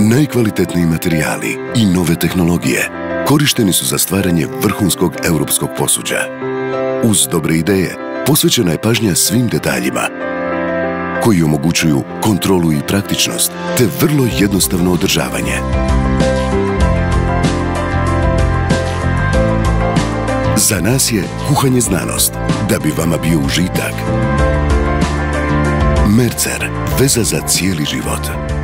Najkvalitetniji materijali i nove tehnologije korišteni su za stvaranje vrhunskog europskog posuđa. Uz dobre ideje posvećena je pažnja svim detaljima koji omogućuju kontrolu i praktičnost te vrlo jednostavno održavanje. Za nas je kuhanje znanost, da bi vama bio užitak. Mercer, veza za cijeli život.